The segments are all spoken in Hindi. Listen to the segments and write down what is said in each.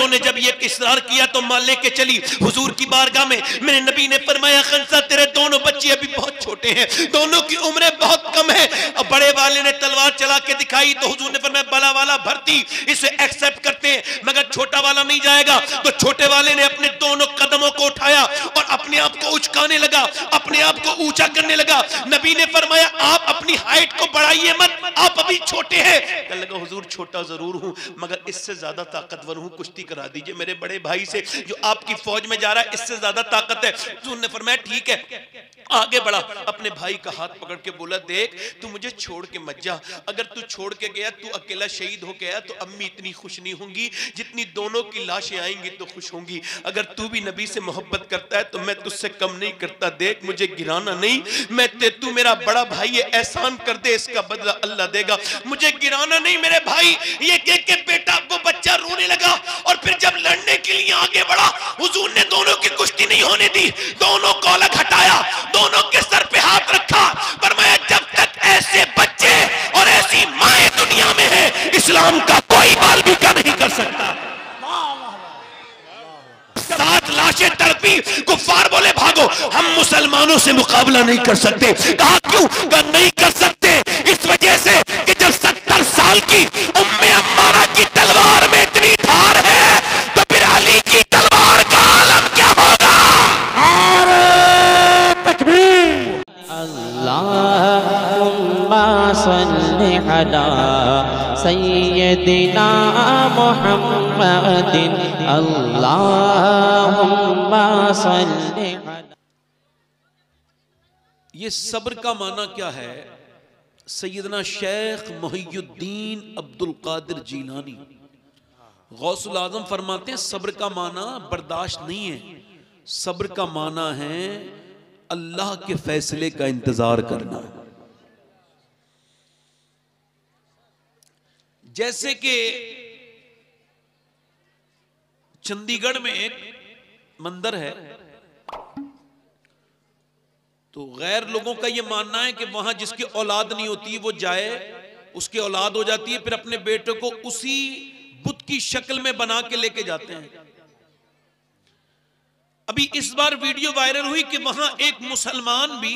बच्चों ने जब ये इसरार किया तो माँ लेके चली हुजूर की बारगाह में। मेरे नबी ने फरमाया, खंसा, तेरे दोनों बच्चे अभी बहुत छोटे हैं। दोनों की उम्र बहुत कम है। अब बड़े वाले ने तलवार चला के दिखाई तो हुजूर ने फरमाया, बड़ा वाला, भर्ती, इसे एक्सेप्ट करते हैं। मगर छोटा वाला नहीं जाएगा। तो छोटे वाले ने अपने दोनों कदमों को उठाया और अपने आप को उचकाने लगा, अपने आप को ऊँचा करने लगा। नबी ने फरमाया, आप अपनी हाइट को बढ़ाइए मत, आप अभी छोटे हैं। लगा, हुजूर, छोटा ज़रूर हूँ, मगर इससे ज़्यादा ताकतवर हूँ, कुश्ती करा दीजिए मेरे बड़े भाई से जो आपकी फौज में जा रहा है इससे ज़्यादा ताकत है। हुजूर ने फरमाया ठीक है आगे बढ़ा। अपने भाई का हाथ पकड़ के बोला देख तू मुझे छोड़ के मत जा। अगर तू छोड़ के गया तू अकेला शहीद हो गया तो अम्मी इतनी खुश नहीं होंगी। जितनी दोनों की लाशें आएँगी तो खुश होंगी। अगर तू भी नबी से मोहब्बत करता है तो मैं तुझसे कम नहीं करता। देख मुझे गिराना नहीं। मैं ते तू मेरा बड़ा भाई है एहसान कर दे इसका बदला अल्लाह देगा। मुझे गिराना नहीं मेरे भाई। ये देख के बेटा वो बच्चा रोने लगा और फिर जब लड़ने के लिए आगे बढ़ा, हुजूर ने दोनों की कुश्ती नहीं होने दी। दोनों को अलग हटाया, दोनों के सर पे हाथ रखा। पर मैं जब तक ऐसे बच्चे और ऐसी माए दुनिया में है, इस्लाम का कोई बाल भी का नहीं कर सकता। सात लाशें तड़पी, कुफार बोले, भागो, हम मुसलमानों से मुकाबला नहीं कर सकते। कहा, क्यों? कहा नहीं कर सकते। इस वजह से कि जब सत्तर साल की उम्मे अम्मारा की तलवार सय्यदिना मुहम्मदिन ये सब्र का माना क्या है? सैयदना शेख मोहियुद्दीन अब्दुल कादिर जीलानी। गौसुल आज़म फरमाते हैं, सब्र का माना बर्दाश्त नहीं है। सब्र का माना है, अल्लाह के फैसले का इंतज़ार करना। जैसे कि चंडीगढ़ में एक मंदिर है तो गैर लोगों का यह मानना है कि वहाँ जिसकी औलाद नहीं होती, वो जाए, उसकी औलाद हो जाती है, फिर अपने बेटे को उसी बुत की शक्ल में बना के लेके जाते हैं। अभी इस बार वीडियो वायरल हुई कि वहाँ एक मुसलमान भी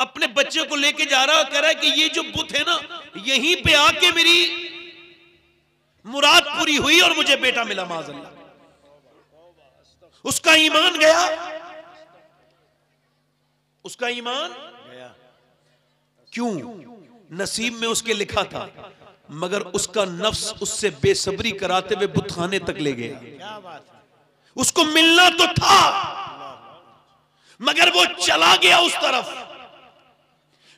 अपने बच्चे को लेके जा रहा है कह रहा है कि ये जो बुत है ना यहीं पे आके मेरी मुराद पूरी हुई और मुझे बेटा मिला माजल्ला उसका ईमान गया। उसका ईमान गया। क्यों? नसीब में उसके लिखा था मगर उसका नफ्स उससे बेसब्री कराते हुए बुतखाने तक ले गया। उसको मिलना तो था मगर वो चला गया उस तरफ़।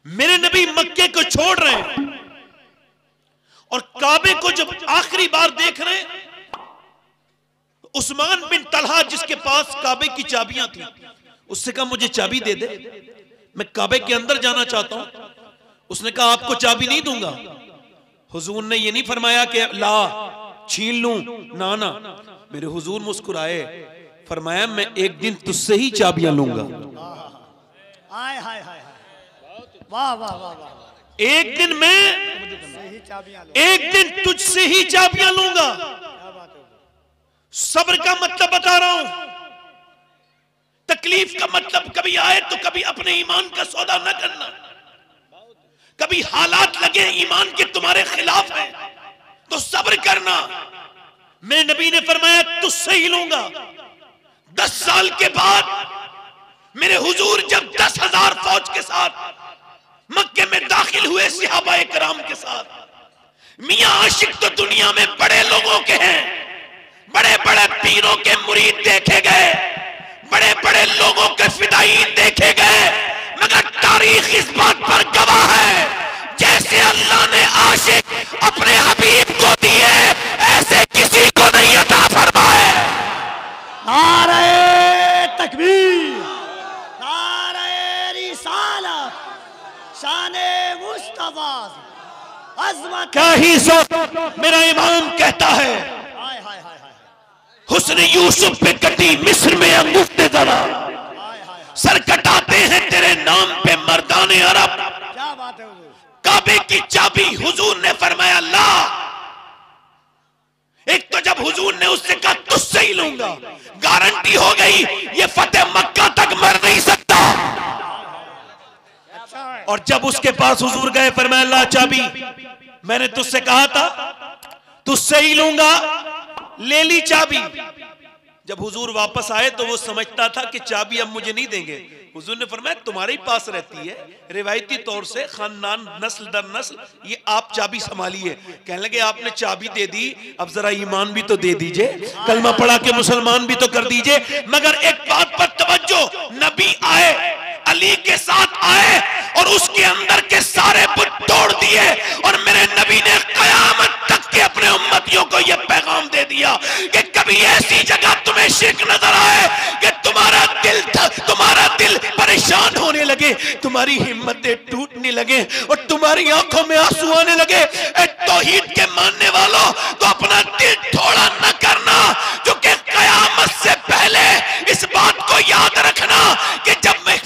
मेरे नबी मक्के को छोड़ रहे हैं। और काबे को जब आखिरी बार देख रहे हैं उस्मान बिन तलहा जिसके पास काबे की चाबियाँ थी, उससे कहा, मुझे चाबी दे दे। मैं काबे के अंदर जाना चाहता हूँ। उसने कहा, आपको चाबी नहीं दूँगा। हुजूर ने ये नहीं फरमाया कि, ला, छीन लूँ, ना ना। मेरे हुजूर मुस्कुराए, फरमाया, मैं एक दिन तुझसे ही चाबियाँ लूँगा। हाय हाय हाय वाह वाह वाह एक दिन मैं एक दिन तुझसे ही चाबियाँ लूँगा। सब्र का मतलब बता रहा हूँ। तकलीफ़ का मतलब कभी आए तो कभी अपने ईमान का सौदा न करना। कभी हालात लगे ईमान के तुम्हारे खिलाफ है तो सब्र करना। मैं नबी ने फरमाया, तुझसे ही लूँगा। दस साल के बाद मेरे हुजूर जब दस हज़ार फौज के साथ मक्के में दाखिल हुए सिहाबा कराम के साथ। मियाँ आशिक तो दुनिया में बड़े लोगों के हैं। बड़े बड़े पीरों के मुरीद देखे गए। बड़े बड़े लोगों के फिदाईन देखे गए। मगर तारीख इस बात पर गवाह है, जैसे अल्लाह ने आशिक अपने हबीब को दिए, ऐसे किसी को नहीं अता फरमाए नारे रिसालत शान मुस्तफ़ा अजमत क्या ही सो मेरा इमाम कहता है हुस्न यूसुफ पे कटी मिस्र में अंगूठे जरा। हाय सर कटाते हैं तेरे नाम पे मर्दाने अरब। क्या बात है काबे की चाबी हुजूर ने फरमाया ला। एक तो जब हुजूर ने उससे कहा तुझसे ही लूँगा। गारंटी हो गई ये फतेह मक्का तक मर नहीं सकता। अच्छा और जब उसके पास हुजूर गए फरमाया अल्लाह चाबी। मैंने तुझसे कहा था, तुझसे ही लूँगा। ले ली चाबी। जब हुजूर वापस आए तो वो समझता था कि चाबी अब मुझे नहीं देंगे। हुजूर ने फरमाया, तुम्हारे ही पास रहती है। रिवायती तौर से खानदान, नस्ल दर नस्ल, ये आप चाबी संभालिए। कहने लगे, आपने चाबी दे दी, अब जरा ईमान भी तो दे दीजिए, कलमा पढ़ा के मुसलमान भी तो कर दीजिए। मगर एक बात पर तवज्जो, नबी आए अली के साथ आए और उसके अंदर के सारे बुत तोड़ दिए और मेरे नबी ने कयामत तक के अपने उम्मतियों को यह पैगाम दे दिया कि कभी ऐसी जगह तुम्हें शिरक नज़र आए कि तुम्हारा दिल था तुम्हारा दिल परेशान होने लगे, तुम्हारी हिम्मतें टूटने लगे और तुम्हारी आँखों में आँसू आने लगे। तौहीद के मानने वालों तो अपना दिल थोड़ा न करना, जो कि कयामत से पहले इस बात को याद रखना कि जब मैं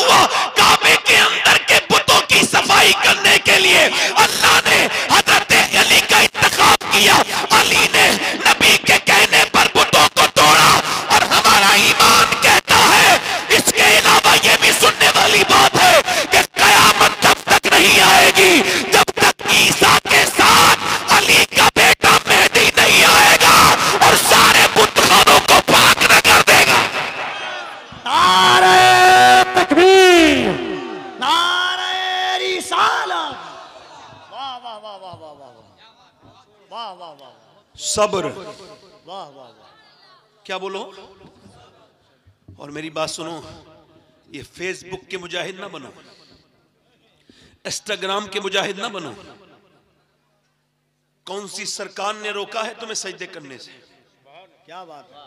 हुआ। काबे के अंदर के बुतों की सफ़ाई करने के लिए अल्लाह ने हज़रत अली का इंतखाब किया। अली ने नबी के कहने पर बुतों को तोड़ा और हमारा ईमान कहता है, इसके अलावा यह भी सुनने वाली बात है कि कयामत जब तक नहीं आएगी वाह वाह सब्र। वाह वाह वाह क्या बोलो? और मेरी बात सुनो ये फेसबुक के मुजाहिद ना बनो। इंस्टाग्राम के मुजाहिद ना बनो। कौन सी सरकार ने रोका है तुम्हें सजदे करने से? क्या बात है।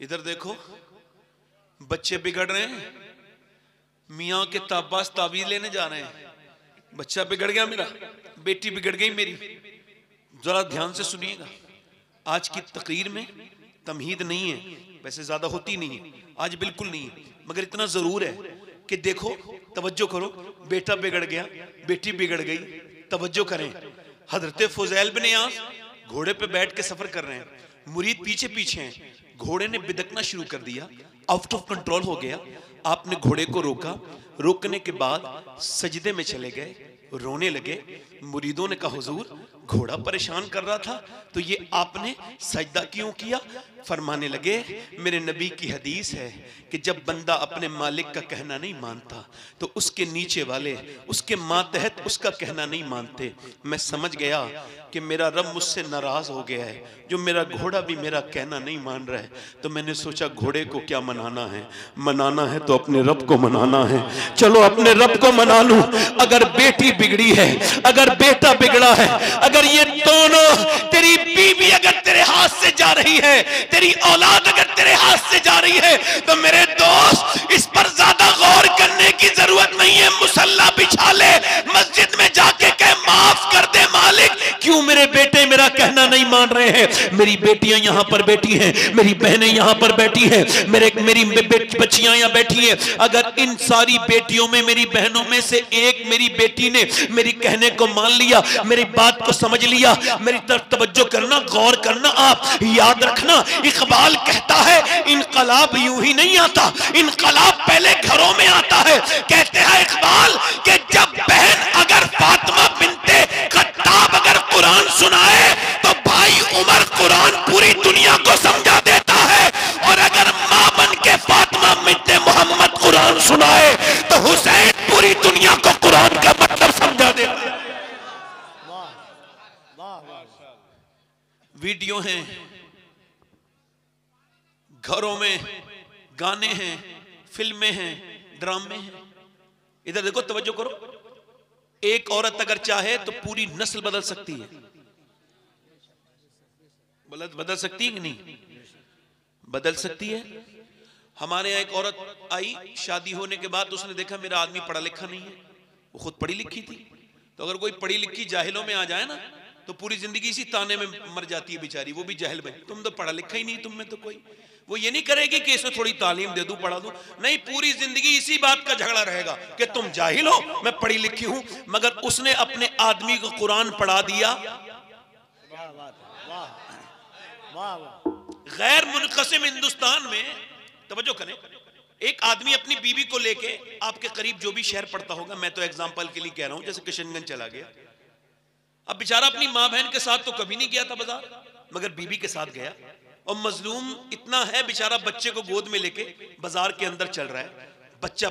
इधर देखो बच्चे बिगड़ रहे हैं। मियाँ के ताबास ताबीज लेने जा रहे हैं। बच्चा बिगड़ गया मेरा, बेटी बिगड़ गई मेरी। जरा ध्यान से सुनिएगा, आज की तकरीर में तमहीद नहीं है, वैसे ज़्यादा होती नहीं है, आज बिल्कुल नहीं है, मगर इतना ज़रूर है कि देखो, तवज्जो करो, बेटा बिगड़ गया, बेटी बिगड़ गई, तवज्जो करें। हज़रत फुजैल बिन यास घोड़े पे बैठ के सफ़र कर रहे हैं, मुरीद पीछे पीछे हैं, घोड़े ने बिदकना शुरू कर दिया आउट ऑफ़ कंट्रोल हो गया, आपने घोड़े को रोका रोकने के बाद सजदे में चले गए रोने लगे। मुरीदों ने कहा हुजूर घोड़ा परेशान कर रहा था तो ये आपने सजदा क्यों किया? फरमाने लगे, मेरे नबी की हदीस है कि जब बंदा अपने मालिक का कहना नहीं मानता तो उसके नीचे वाले, उसके मातहत उसका कहना नहीं मानते। मैं समझ गया कि मेरा रब मुझसे नाराज़ हो गया है, जो मेरा घोड़ा भी मेरा कहना नहीं मान रहा है। तो मैंने सोचा, घोड़े को क्या मनाना है? मनाना है तो अपने रब को मनाना है। चलो, अपने रब को मना लूँ। अगर बेटी बिगड़ी है, अगर बेटा बिगड़ा है, अगर ये दोनों। तेरी बीवी अगर तेरे हाथ से जा रही है, तेरी औलाद अगर तेरे हाथ से जा रही है तो मेरे दोस्त, इस पर ज़्यादा गौर करने की ज़रूरत नहीं है। मुसल्ला बिछा ले, मस्जिद में जाके कह, माफ़ कर दे मालिक। क्यों मेरे बेटे मेरा कहना नहीं मान रहे हैं? मेरी बेटियाँ यहाँ पर बैठी हैं, मेरी बहनें यहाँ पर बैठी हैं, मेरे, मेरी बच्चियाँ यहाँ बैठी हैं। अगर इन सारी बेटियों में, मेरी बहनों में से एक मेरी बेटी ने मेरी कहने को मान लिया, मेरी बात को समझ लिया। मेरी तरफ़ तवज्जो करना, गौर करना, आप याद रखना। इकबाल कहता है, इनकलाब यूँ ही नहीं आता। इनकलाब पहले घरों में आता है। कहते हैं इकबाल, कि जब बहन अगर फातिमा बिनते खत्ताब अगर कुरान सुनाए तो भाई उमर कुरान पूरी दुनिया को समझा देता है। और अगर माँ बन के फातिमा बिनते मोहम्मद कुरान सुनाए तो हुसैन पूरी दुनिया को कुरान का मतलब समझा देता है वाह वाह वाह वीडियो हैं, घरों में गाने हैं, फ़िल्में हैं, ड्रामे हैं। इधर देखो, तवज्जो करो। एक औरत अगर चाहे तो पूरी नस्ल बदल सकती है। बदल बदल सकती है कि नहीं? बदल सकती है। हमारे यहाँ एक औरत आई, शादी होने के बाद उसने देखा, मेरा आदमी पढ़ा लिखा नहीं है। वो खुद पढ़ी लिखी थी। तो अगर कोई पढ़ी लिखी जाहिलों में आ जाए ना तो पूरी ज़िंदगी इसी ताने में मर जाती है बेचारी, वो भी जाहिल में। तुम तो पढ़ा लिखा ही नहीं, तुम में तो कोई। वो ये नहीं करेगी कि इसे थोड़ी तालीम दे दूँ, पढ़ा दूँ। नहीं, पूरी ज़िंदगी इसी बात का झगड़ा रहेगा कि तुम जाहिल हो, मैं पढ़ी लिखी हूँ, मगर उसने अपने आदमी को कुरान पढ़ा दिया। गैर मुनकसिम हिंदुस्तान में, तवज्जो करें, एक आदमी अपनी बीवी को लेके आपके करीब जो भी शहर पड़ता होगा, मैं तो एग्जांपल के लिए कह रहा हूँ, जैसे किशनगंज चला गया। अब बेचारा अपनी माँ बहन के साथ तो कभी नहीं गया था बाज़ार, मगर बीबी के साथ गया। और मजलूम इतना है बेचारा बच्चे को गोद में लेके बाज़ार के अंदर चल रहा है। बच्चा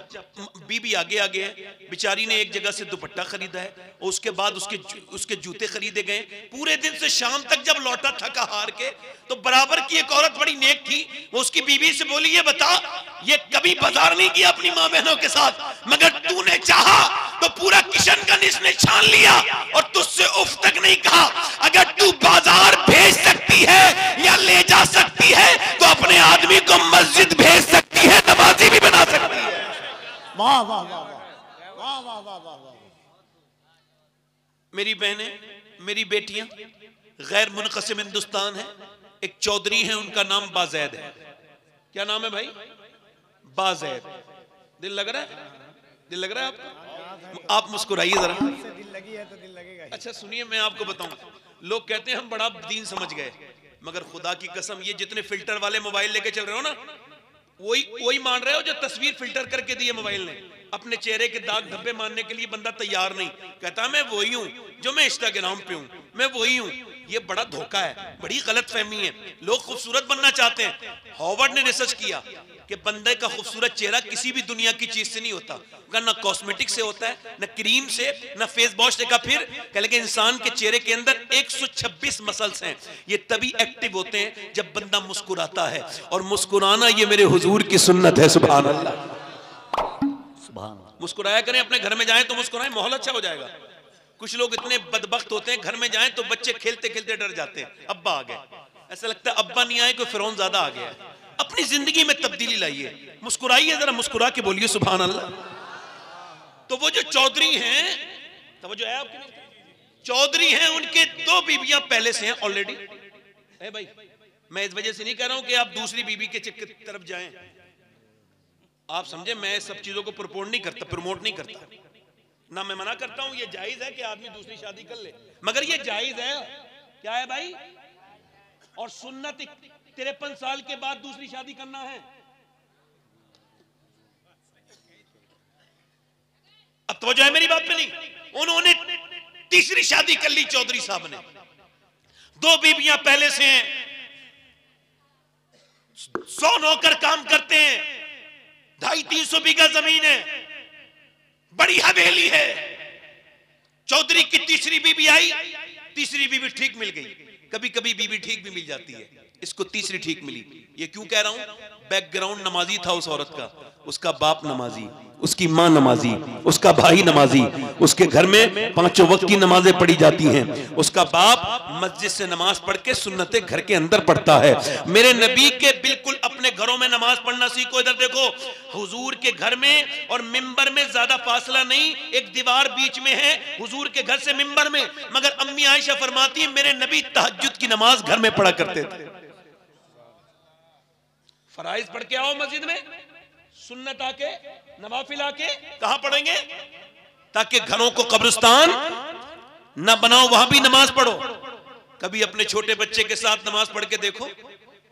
बीबी आगे आगे है। बेचारी ने एक जगह से दुपट्टा खरीदा है और उसके बाद उसके उसके जूते खरीदे गए। पूरे दिन से शाम तक जब लौटा थका हार के तो बराबर की एक औरत बड़ी नेक थी। वो उसकी बीवी से बोली, ये बता, ये कभी बाज़ार नहीं किया अपनी माँ बहनों के साथ? मगर तूने चाहा तो पूरा किशनगंज इसने छान लिया और तुझसे उफ तक नहीं कहा। अगर तू बाज़ार भेज सकती है या ले जा सकती है तो अपने आदमी को मस्जिद भेज सकती है नमाजी भी बना सकती है वाह वाह वाह वाह। वाह वाह वाह वाह वाह मेरी बहनें, मेरी बेटियाँ, गैर मुनकसिम हिंदुस्तान है, एक चौधरी है, उनका नाम बाजैद है। क्या नाम है भाई? बाजैद। दिल लग रहा है? दिल लग रहा है आपको? आप मुस्कुराइए जरा। दिल लगी है तो दिल लगेगा अच्छा सुनिए, मैं आपको बताऊँ। लोग कहते हैं, हम बड़ा दीन समझ गए। मगर खुदा की कसम, ये जितने फ़िल्टर वाले मोबाइल लेके चल रहे हो ना वही वही मान रहे हो जो तस्वीर फ़िल्टर करके दिए मोबाइल ने? अपने चेहरे के दाग धब्बे मानने के लिए बंदा तैयार नहीं। कहता, मैं वही हूँ, जो मैं इंस्टाग्राम पे हूँ, मैं वही हूँ ये बड़ा धोखा है बड़ी गलत फहमी है। लोग खूबसूरत बनना चाहते हैं। हॉवर्ड ने रिसर्च किया कि बंदे का खूबसूरत चेहरा किसी भी दुनिया की चीज़ से नहीं होता। ना कॉस्मेटिक से होता है ना क्रीम से ना फेस वॉश से का फिर कह लेकिन इंसान के चेहरे के अंदर 126 मसल्स हैं। ये तभी एक्टिव होते हैं जब बंदा मुस्कुराता है। और मुस्कुराना ये मेरे हुजूर की सुन्नत है सुबह अल्लाह। मुस्कुराया करें अपने घर में जाए तो मुस्कुराए माहौल अच्छा हो जाएगा। कुछ लोग इतने बदबख्त होते हैं, घर में जाएँ तो बच्चे खेलते खेलते डर जाते हैं। अब्बा आ गए। ऐसा लगता है अब्बा नहीं आए, कोई फिरौन ज़्यादा आ गया अपनी ज़िंदगी में तब्दीली लाइए। मुस्कुराइए, जरा मुस्कुरा के बोलिए सुबह अल्लाह तो वो जो चौधरी हैं तो वो जो है चौधरी हैं, उनके दो बीबियाँ पहले से हैं ऑलरेडी है भाई, मैं इस वजह से नहीं कह रहा हूँ कि आप दूसरी बीबी के तरफ़ जाएँ। आप समझे, मैं सब चीज़ों को प्रपोर्ट नहीं करता प्रमोट नहीं करता। ना मैं मना करता हूँ, ये जायज़ है कि आदमी दूसरी शादी कर ले। मगर ये जायज़ है। क्या है भाई? और सुन्नत तिरपन साल के बाद दूसरी शादी करना है। अब तो जो है मेरी बात पे नहीं। उन्होंने तीसरी शादी कर ली चौधरी साहब ने। दो बीबियाँ पहले से हैं। सौ नौकर काम करते हैं। ढाई तीन सौ बीघा ज़मीन है। बड़ी हवेली है। चौधरी की तीसरी बीबी आई, तीसरी बीबी ठीक मिल गई। कभी कभी बीबी ठीक भी मिल जाती है। इसको तीसरी ठीक मिली। ये क्यों कह रहा हूँ? बैकग्राउंड नमाजी था उस औरत का। उसका बाप नमाजी, उसकी माँ नमाजी, उसका भाई नमाजी, उसके घर में पाँचों वक्त की नमाजें पढ़ी जाती हैं। उसका बाप मस्जिद से नमाज़ पढ़ के सुन्नतें घर के अंदर पढ़ता है। मेरे नबी के बिल्कुल अपने घरों में नमाज़ पढ़ना सीखो, इधर देखो। हुजूर के घर में और मिंबर में ज़्यादा फासला नहीं, एक दीवार बीच में है हुजूर के घर से मिंबर में। मगर अम्मी आयशा फरमाती है, मेरे नबी तहज्जुद की नमाज़ घर में पढ़ा करते थे। फराइज पढ़ के आओ मस्जिद में। सुन्नत आके, नवाफिल आके कहा पढ़ेंगे? ताकि घरों को कब्रिस्तान न बनाओ, वहाँ भी नमाज़ पढ़ो। कभी अपने छोटे बच्चे के साथ नमाज़ पढ़ के देखो,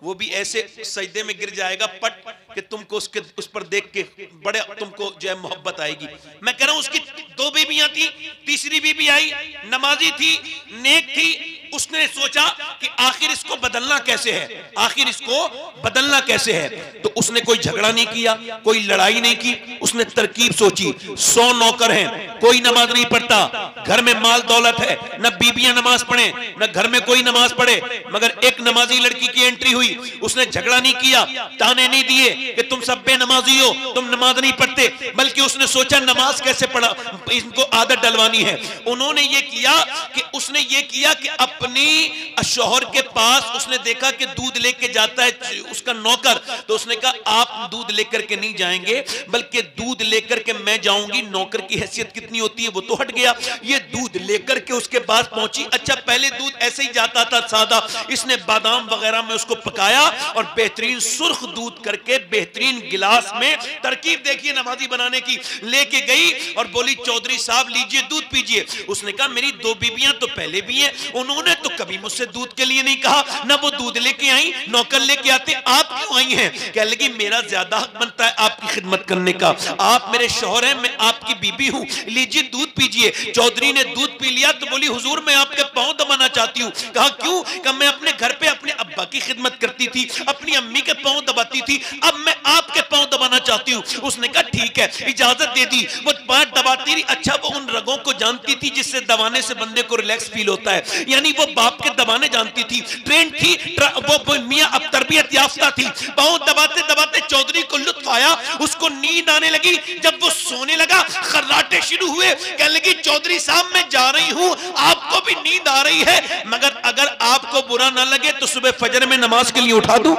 वो भी ऐसे सजदे में गिर जाएगा पट कि तुमको उसके, उस पर देख के बड़े, तुमको जो है मोहब्बत आएगी। मैं कह रहा हूँ, उसकी दो बीबियाँ थी, तीसरी बीबी आई, नमाजी थी, नेक थी उसने सोचा कि आखिर इसको बदलना कैसे है? आखिर इसको बदलना कैसे है? तो उसने कोई झगड़ा नहीं किया, कोई लड़ाई नहीं की, उसने तरकीब सोची। सौ नौकर हैं, कोई नमाज़ नहीं पढ़ता। घर में माल दौलत है, न बीबियाँ नमाज़ पढ़े, न घर में कोई नमाज़ पढ़े, मगर एक नमाजी लड़की की एंट्री हुई। उसने झगड़ा नहीं किया, ताने नहीं दिए कि तुम सब बेनमाजी हो, तुम नमाज़ नहीं पढ़ते, बल्कि उसने सोचा नमाज़ कैसे पढ़ा? इनको आदत डलवानी है। उन्होंने ये किया कि उसने ये किया कि अपनी शोहर के पास उसने देखा कि दूध लेके जाता है उसका नौकर। तो उसने कहा, आप दूध लेकर के नहीं जाएँगे, बल्कि दूध लेकर के मैं जाऊँगी। नौकर की हैसियत कितनी होती है वो तो हट गया। ये दूध लेकर के उसके पास पहुँची। अच्छा पहले दूध ऐसे ही जाता था सादा। इसने बादाम वगैरह में उसको पकाया और बेहतरीन सुर्ख दूध करके बेहतरीन गिलास में तरकीब देखिए नमाजी बनाने की। लेके गई और बोली, चौधरी साहब, लीजिए, दूध पीजिए। उसने कहा, मेरी दो बीबियाँ तो पहले भी हैं। उन्होंने तो कभी मुझसे दूध के लिए नहीं कहा, ना वो दूध लेके आई, नौकर लेके आते, आप क्यों आई हैं? कह लगी, मेरा ज़्यादा हक बनता है आपकी खिदमत करने का। आप मेरे शोहर हैं, मैं आपकी बीबी हूँ। लीजिए दूध पीजिए। चौधरी ने दूध पी लिया तो बोली, हुजूर, मैं आपके पाँव दबाना चाहती हूँ। कहा, क्यों? कहा, मैं अपने घर पे अपने अब्बा की खिदमत करती थी, अपनी अम्मी के पाँव दबाती थी। अब मैं आपके पाँव दबाना चाहती हूँ। उसने कहा, ठीक है, इजाज़त दे दी। वो पैर दबाती रही। अच्छा वो उन रगों को जानती थी जिससे दबाने से बंदे को रिलैक्स फील होता है। यानी वो बाप के दबाने जानती थी। ट्रेन थी वो, मियाँ अब तरबियत याफ्ता थी। पाँव दबाते दबाते चौधरी को लुत्फ आया उसको नींद आने लगी। जब वो सोने लगा खर्राटे शुरू हुए। कहने लगी चौधरी साहब मैं जा रही हूँ आपको भी नींद आ रही है। मगर अगर आपको बुरा ना लगे तो सुबह फजर में नमाज़ के लिए उठा दू।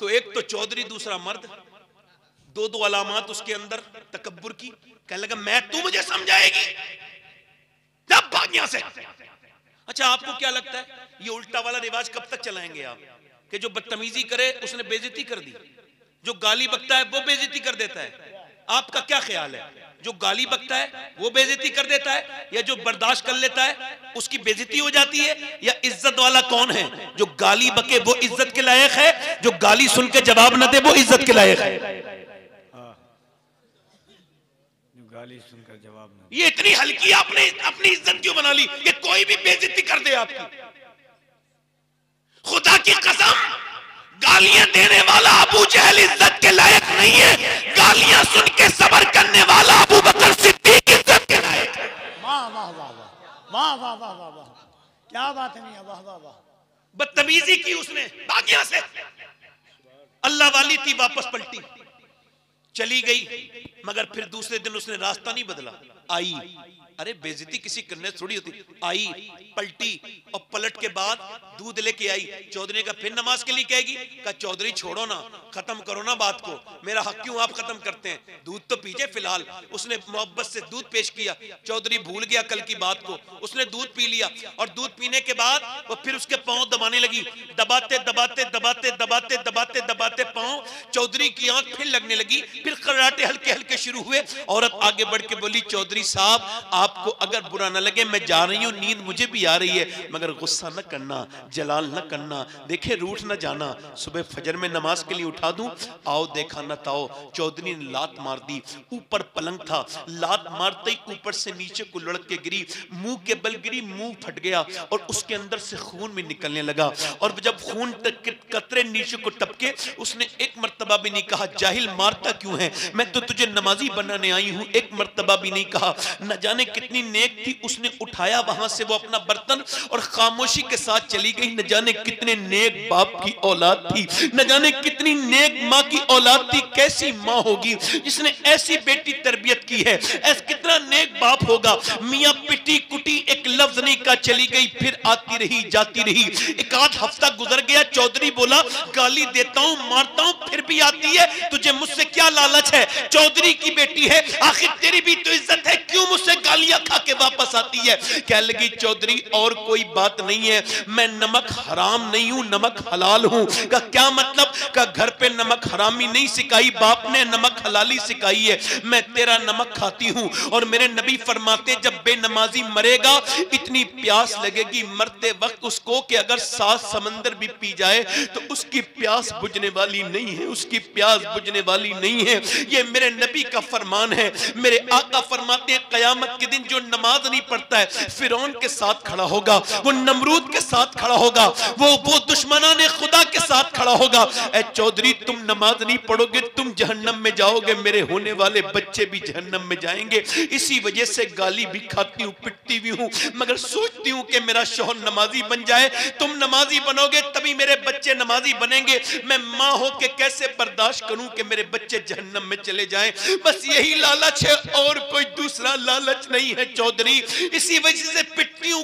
तो एक तो चौधरी दूसरा मर्द। दो दो अलामत उसके अंदर तकब्बुर की। कहने लगा मैं तू मुझे समझाएगी? से? अच्छा आपको क्या लगता है, ये उल्टा वाला रिवाज कब तक चलाएँगे आप? कि जो बदतमीजी करे, उसने बेजती कर दी? जो गाली बकता है, वो बेजती कर देता है। आपका क्या ख्याल है? जो गाली बकता है, वो बेजती कर देता है? या जो बर्दाश्त कर लेता है, उसकी बेजती हो जाती है? या इज़्ज़त वाला कौन है? जो गाली बके, वो इज़्ज़त के लायक है? जो गाली सुन के जवाब न दे, वो इज़्ज़त के लायक है जो गाली सुनकर जवाब ना ये इतनी हल्की आपने अपनी इज़्ज़त क्यों बना ली? कि कोई भी बेजती कर दे आपकी। खुदा की कसम गालियाँ देने वाला अबू जहल इज़्ज़त के लायक नहीं है। गालियाँ सुन के सबर करने वाला अबू बकर सिद्दीक इज़्ज़त के लायक है। वाह वाह वाह वाह वाह वाह वाह वाह वाह। क्या बात है मियाँ वाह वाह वाह। बदतमीजी की उसने बागिया से। अल्लाह वाली थी वापस पलटी। चली गई मगर फिर दूसरे दिन उसने रास्ता नहीं बदला। आई। अरे बेजती किसी करने थोड़ी होती। आई पलटी और पलट। के बाद दूध लेके आई। चौधरी का फिर नमाज़ के लिए कहेगी कहा चौधरी छोड़ो ना खत्म करो ना बात को। मेरा हक क्यों आप खत्म करते हैं? दूध तो पीजिए फ़िलहाल। उसने मोहब्बत से दूध पेश किया। चौधरी भूल गया कल की बात को। उसने दूध पी लिया और दूध पीने के बाद वो फिर उसके पाँव दबाने लगी। दबाते दबाते दबाते दबाते दबाते दबाते पाँव चौधरी की आँख फिर लगने लगी। फिर कराटे हल्के हल्के शुरू हुए। औरत आगे बढ़ के बोली चौधरी साहब आपको अगर बुरा ना लगे, मैं जा रही हूँ, नींद मुझे भी आ रही है, मगर गुस्सा न करना, जलाल न करना, देखे रूठ न जाना, सुबह फजर में नमाज़ के लिए उठा दूँ, आओ देखा न ताओ चौधरी ने लात मार दी, ऊपर पलंग था, लात मारते ही ऊपर से नीचे को लुढ़क के गिरी, मुँह के बल गिरी, मुँह फट गया, और उसके अंदर से खून भी निकलने लगा, और जब खून कतरे नीचे को टपके, उसने एक मरतबा भी नहीं कहा, जाहिल मारता क्यों है? मैं तो तुझे नमाजी बनाने आई हूँ, एक मरतबा भी नहीं कहा, न जाने कितनी नेक थी, उसने उठाया वहाँ से वो अपना बर्तन और खामोशी के साथ चली गई। न जाने कितने नेक बाप की औलाद थी, न जाने कितनी नेक माँ की औलाद थी, कैसी माँ होगी जिसने ऐसी बेटी तरबियत की है। ऐसा कितना नेक बाप होगा। मियाँ पिटी कुटी एक लफ्ज नहीं का चली गई, फिर आती रही, जाती रही। एक आध हफ़्ता गुजर गया, चौधरी बोला, गाली देता हूँ, मारता हूँ, फिर भी आती है। तुझे मुझसे क्या लालच है? चौधरी की बेटी है। आखिर तेरी भी तो इज़्ज़त है, क्यों मुझसे गालियाँ खा के वापस आती है। कह लगी, चौधरी, और कोई बात नहीं है। मैं नमक हराम नहीं हूँ, नमक हलाल हूँ। का क्या मतलब? का घर पे नमक हरामी नहीं सिखाई, बाप ने नमक हलाली सिखाई है। मैं तेरा नमक खाती हूँ और मेरे नबी फरमाते, जब बेनमाजी मरेगा, इतनी प्यास लगेगी। मरते वक्त उसको कि अगर सात समंदर भी पी जाए तो उसकी प्यास बुझने वाली नहीं है, उसकी प्यास बुझने वाली नहीं है। ये मेरे नबी का फरमान है। मेरे आका फरमाते हैं, कयामत के जो नमाज़ नहीं पढ़ता है, फिरौन के साथ खड़ा होगा, वो नमरूद के साथ खड़ा होगा, वो वो दुश्मना ने खुदा के साथ खड़ा होगा। ए चौधरी, तुम नमाज़ नहीं पढ़ोगे, तुम जहन्नम में जाओगे, मेरे होने वाले बच्चे भी जहन्नम में जाएँगे। इसी वजह से गाली भी खाती हूँ, पिटती भी हूँ, मगर सोचती हूँ कि मेरा शोहर नमाजी बन जाए। तुम नमाजी बनोगे, तभी मेरे बच्चे नमाजी बनेंगे। मैं माँ हो के कैसे बर्दाश्त करूँ कि मेरे बच्चे जहन्नम में चले जाए? बस यही लालच है, और कोई दूसरा लालच नहीं। है चौधरी। इसी वजह से पिटती हूँ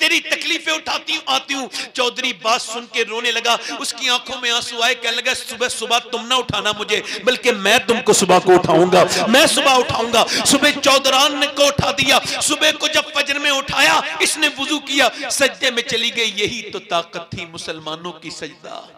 तेरी तकलीफें उठाती हूँ, आती हूँ। चौधरी बात सुन के रोने लगा। उसकी आँखों में आँसू आए, कहने लगा, सुबह सुबह तुम ना उठाना मुझे, बल्कि मैं तुमको सुबह को उठाऊँगा। मैं सुबह उठाऊँगा। सुबह चौधरान ने को उठा दिया। सुबह को जब फजर में उठाया, इसने वज़ू किया। सज्जे में चली गई। यही तो ताकत थी मुसलमानों की सजदा।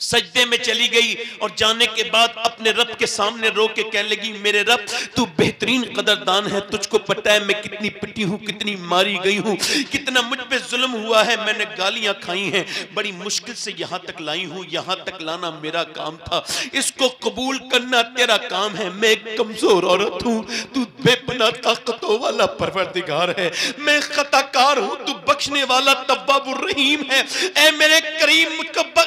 सजदे में चली गई और जाने के बाद अपने रब के सामने रो के कहने लगी, मेरे रब, तू बेहतरीन कदरदान है। तुझको पता है मैं कितनी पिटी हूँ, कितनी मारी गई हूँ, कितना मुझ पे जुल्म हुआ है। मैंने गालियाँ खाई हैं। बड़ी मुश्किल से यहाँ तक लाई हूँ, यहाँ तक लाना मेरा काम था। इसको कबूल करना तेरा काम है। मैं एक कमज़ोर औरत हूँ। तू बेपना ताकतों वाला परवरदिगार है। मैं खताकार हूँ। तू बख्शने वाला तब्बाबुर रहीम है। ए मेरे करीम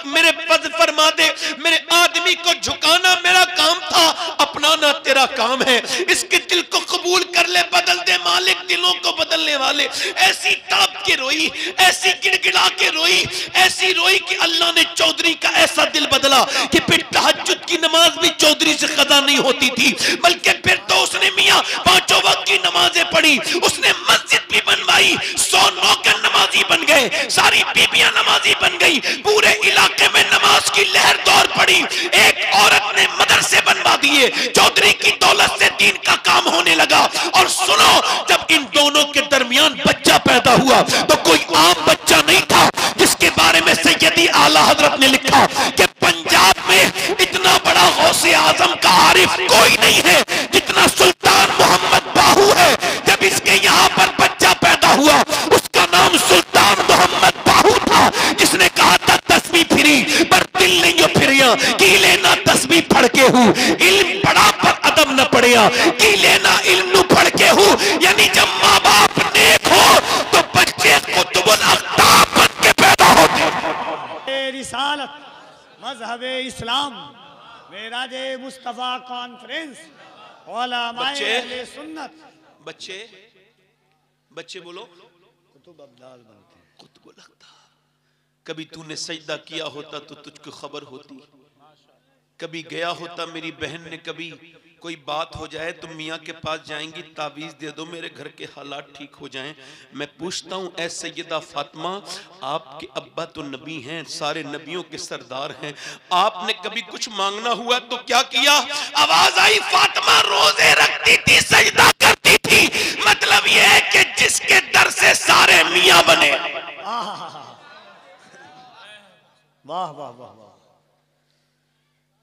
मेरे पद फरमा दे मेरे आदमी को झुकाना मेरा काम था अपनाना तेरा काम है। इसके दिल को कबूल कर ले, बदल दे मालिक, दिलों को बदलने वाले। ऐसी तड़प के रोई, ऐसी गिड़गिड़ा के रोई, ऐसी रोई कि अल्लाह ने चौधरी का ऐसा दिल बदला कि फिर तहज्जुद की नमाज़ भी चौधरी से कदा नहीं होती थी। बल्कि फिर तो उसने मियाँ पाँचों वक्त की नमाजें पढ़ी, उसने मस्जिद भी बनवाई, सौ नौकर नमाजी बन गए, सारी बीबियाँ नमाजी बन गई, पूरे इलाके में नमाज़ की लहर दौड़ पड़ी। एक औरत ने मदरसे बनवा दिए, चौधरी की दौलत से दीन का काम होने लगा। और सुनो, जब इन दोनों के दरमियान बच्चा पैदा हुआ तो कोई आम बच्चा नहीं था, जिसके बारे में सैयदी आला हज़रत ने लिखा कि पंजाब में इतना बड़ा गौसे आज़म का आरिफ कोई नहीं है, जितना सुल्तान मोहम्मद बाहू है। जब इसके यहाँ पर बच्चा पैदा हुआ, उसका नाम सुल्तान मोहम्मद बाहू था, जिसने कहा था तस्वीर फिरी पर दिल नहीं हो फिरिया। की लेना तस्वीर पढ़ के हूँ। इल्म पढ़ा पर अदब न पढ़िया की लेना इल्म नु पढ़ के हूँ। यानी जब माँ बाप नेक हो तो बच्चे कुतुबुल अख्ताब बन के पैदा होते हैं। रिसालत मज़हब इस्लाम मेराज मुस्तफ़ा कॉन्फ्रेंस बच्चे। अहले सुन्नत। बच्चे बच्चे बोलो। कुतुब अब्दाल बनते हैं। कुतुबुल अख्ताब। कभी तूने सजदा किया होता तो तुझको खबर होती। कभी गया होता मेरी बहन ने कभी, कोई बात हो जाए तो मियाँ के पास जाएँगी, तावीज दे दो, मेरे घर के हालात ठीक हो जाएँ। मैं पूछता हूँ, ऐ सैयदा फातिमा, आपके अब्बा तो नबी हैं, सारे नबियों के सरदार हैं। आपने कभी कुछ मांगना हुआ तो क्या किया? आवाज़ आई, फातिमा रोज़े रखती थी, सजदा करती थी। मतलब यह है कि जिसके दर से सारे मियाँ बने। आहा। वाह वाह वाह वाह।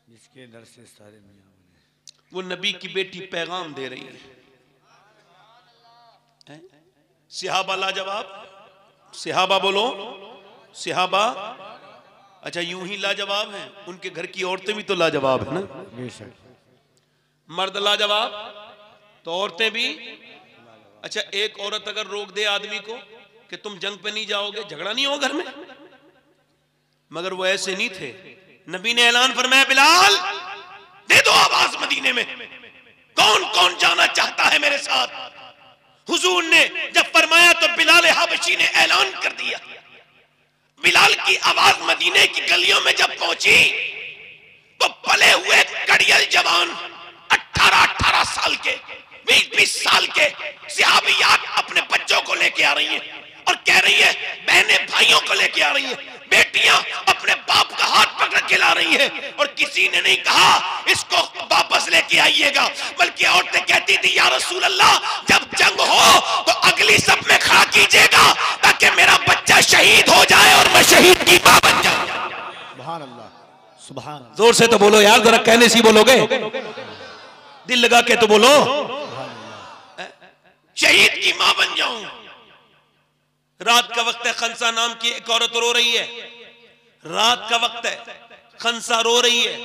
जिसके डर से सारे मियाँ वो नबी की बेटी पैगाम दे रही है? सिहाबा लाजवाब? सिहाबा बोलो। सिहाबा? अच्छा यूँ ही लाजवाब हैं। उनके घर की औरतें भी तो लाजवाब है ना? मर्द लाजवाब तो औरतें भी। अच्छा एक औरत अगर रोक दे आदमी को कि तुम जंग पे नहीं जाओगे, झगड़ा नहीं हो घर में? मगर वो ऐसे नहीं थे। नबी ने ऐलान फरमाया, बिलाल, दे दो आवाज़ मदीने में। कौन कौन जाना चाहता है मेरे साथ? हुजूर ने जब फरमाया तो बिलाल हाबशी ने ऐलान कर दिया। बिलाल की आवाज़ मदीने की गलियों में जब पहुँची तो पले हुए कड़ियल जवान 18 18 साल के बीस बीस साल के सिहाबियात अपने बच्चों को लेके आ रही है और कह रही है, बहने भाइयों को लेके आ रही हैं। बेटियाँ अपने बाप का हाथ पकड़ के ला रही हैं और किसी ने नहीं कहा इसको वापस लेके आइएगा। बल्कि औरतें कहती थी या रसूल अल्लाह जब जंग हो तो अगली सब में खड़ा कीजिएगा ताकि मेरा बच्चा शहीद हो जाए और मैं शहीद की माँ बन जाऊँ। सुभान अल्लाह सुभान अल्लाह ज़ोर से तो बोलो यार जरा कहने से बोलोगे। दिल लगा के तो बोलो। शहीद की माँ बन जाऊँ। रात का वक्त है, खंसा नाम की एक औरत रो रही है। रात का वक्त है, खंसा रो रही है।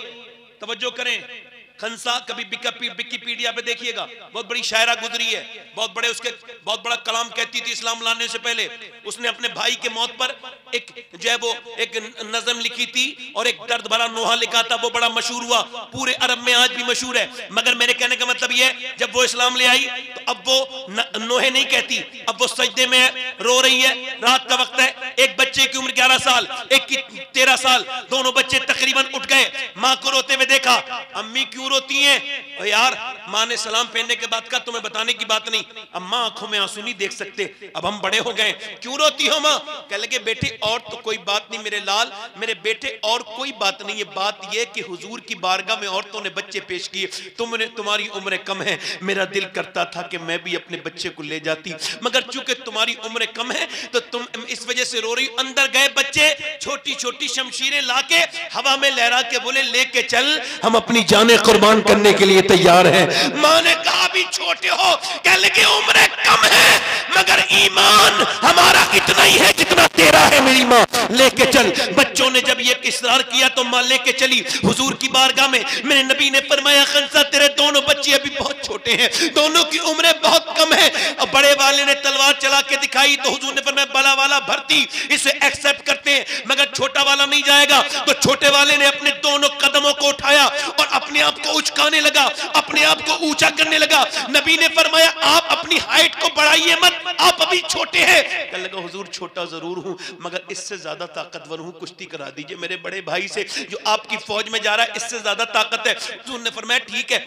तवज्जो करें, खंसा कभी विकिपी- विकिपीडिया पे देखिएगा। बहुत बड़ी शायरा गुजरी है। बहुत बड़े उसके बहुत बड़ा कलाम कहती थी इस्लाम लाने से पहले। उसने अपने भाई के मौत पर एक जो है वो एक नजम लिखी थी और एक दर्द भरा नोहा लिखा था। वो बड़ा मशहूर हुआ। पूरे अरब में आज भी मशहूर है। मगर मेरे कहने का मतलब यह जब वो इस्लाम ले आई अब वो नोहे नहीं कहती। अब वो सजदे में रो रही है। रात का वक्त है। एक बच्चे की उम्र ग्यारह साल, एक की तेरह साल। दोनों बच्चे तकरीबन उठ गए। माँ को रोते हुए देखा, अम्मी क्यों रोती हैं? यार, माँ ने सलाम पहनने के बाद का तुम्हें बताने की बात नहीं। अब माँ आँखों में आँसू नहीं देख सकते। अब हम बड़े हो गए क्यों रोती हो माँ? कह लगे, बेटे, और तो कोई बात नहीं मेरे लाल। मेरे बेटे, और कोई बात नहीं। है बात यह कि हुजूर की बारगाह में औरतों ने बच्चे पेश किए। तुमने, तुम्हारी उम्र कम है। मेरा दिल करता था कि मैं भी अपने बच्चे को ले जाती। मगर चूँकि तुम्हारी उम्र कम है तो तुम इस वजह से रो रही अंदर गए बच्चे छोटी छोटी शमशीरें लाके हवा में लहरा के बोले, लेके चल, हम अपनी जाने कुर्बान करने के लिए तैयार हैं। माँ ने कहा भी छोटे हो, कह लगे उम्र कम है, मगर ईमान हमारा इतना ही है जितना तेरा है मेरी माँ। लेके चल। बच्चों ने जब ये इसरार किया तो माँ लेके चली। हुजूर की बारगाह में मेरे नबी ने फरमाया खंसा तेरे दोनों बच्चे अभी बहुत छोटे हैं। दोनों की उम्र बहुत कम है। अब बड़े वाले ने तलवार चला के दिखाई तो हुजूर ने फरमाया, बड़ा वाला, भर्ती। इसे एक्सेप्ट करते हैं। मगर छोटा वाला नहीं जाएगा। तो छोटे वाले ने अपने दोनों कदमों को उठाया और अपने आप को उचकाने लगा। अपने आप को ऊँचा करने लगा। नबी ने फरमाया, आप अपनी हाइट को बढ़ाइए मत। आप अभी छोटे हैं। लगा, हुजूर, छोटा ज़रूर हूँ, मगर इससे ज़्यादा ताकतवर हूँ, कुश्ती करा दीजिए मेरे बड़े भाई से, जो आपकी फौज में जा रहा है, इससे ज़्यादा ताकत है। हुजूर ने फरमाया, ठीक है,